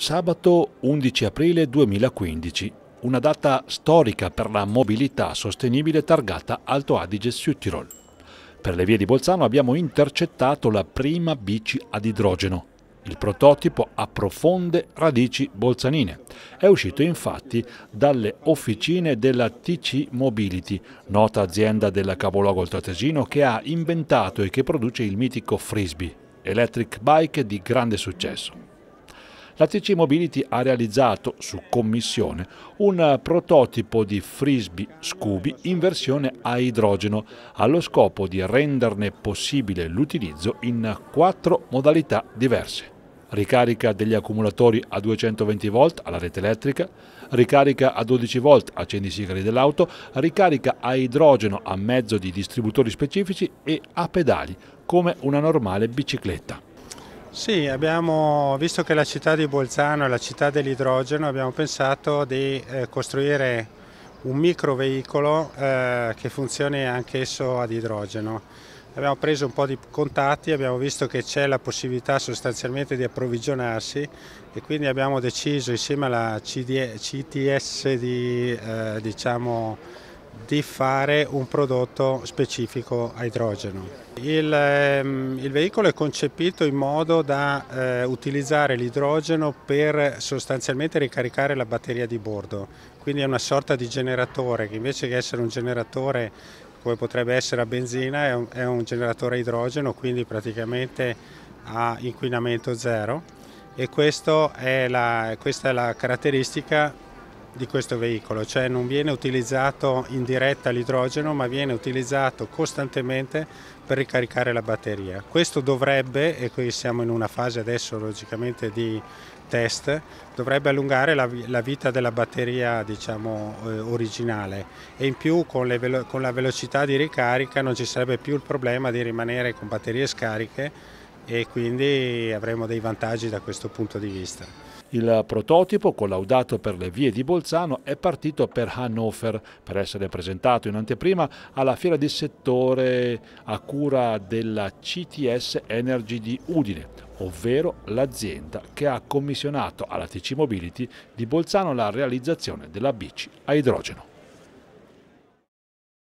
Sabato 11 aprile 2015, una data storica per la mobilità sostenibile targata Alto Adige-Südtirol. Per le vie di Bolzano abbiamo intercettato la prima bici ad idrogeno. Il prototipo ha profonde radici bolzanine. È uscito infatti dalle officine della TC Mobility, nota azienda del capoluogo oltratesino che ha inventato e che produce il mitico Frisbee, electric bike di grande successo. La TC Mobility ha realizzato, su commissione, un prototipo di Frisbee Scooby in versione a idrogeno, allo scopo di renderne possibile l'utilizzo in quattro modalità diverse ricarica degli accumulatori a 220 volt alla rete elettrica, ricarica a 12 volt accendisigari dell'auto, ricarica a idrogeno a mezzo di distributori specifici e a pedali, come una normale bicicletta. Sì, abbiamo visto che la città di Bolzano è la città dell'idrogeno, abbiamo pensato di eh, costruire un microveicolo eh, che funzioni anch'esso ad idrogeno. Abbiamo preso un po' di contatti, abbiamo visto che c'è la possibilità sostanzialmente di approvvigionarsi e quindi abbiamo deciso insieme alla CD, CTS di eh, diciamo, di fare un prodotto specifico a idrogeno. Il, ehm, il veicolo è concepito in modo da eh, utilizzare l'idrogeno per sostanzialmente ricaricare la batteria di bordo, quindi è una sorta di generatore che invece che essere un generatore come potrebbe essere a benzina è un, è un generatore a idrogeno, quindi praticamente ha inquinamento zero e è la, questa è la caratteristica di questo veicolo, cioè non viene utilizzato in diretta l'idrogeno ma viene utilizzato costantemente per ricaricare la batteria. Questo dovrebbe, e qui siamo in una fase adesso logicamente di test, dovrebbe allungare la, la vita della batteria diciamo, eh, originale e in più con, le, con la velocità di ricarica non ci sarebbe più il problema di rimanere con batterie scariche e quindi avremo dei vantaggi da questo punto di vista. Il prototipo, collaudato per le vie di Bolzano, è partito per Hannover per essere presentato in anteprima alla fiera di settore a cura della CTS Energy di Udine, ovvero l'azienda che ha commissionato alla TC Mobility di Bolzano la realizzazione della bici a idrogeno.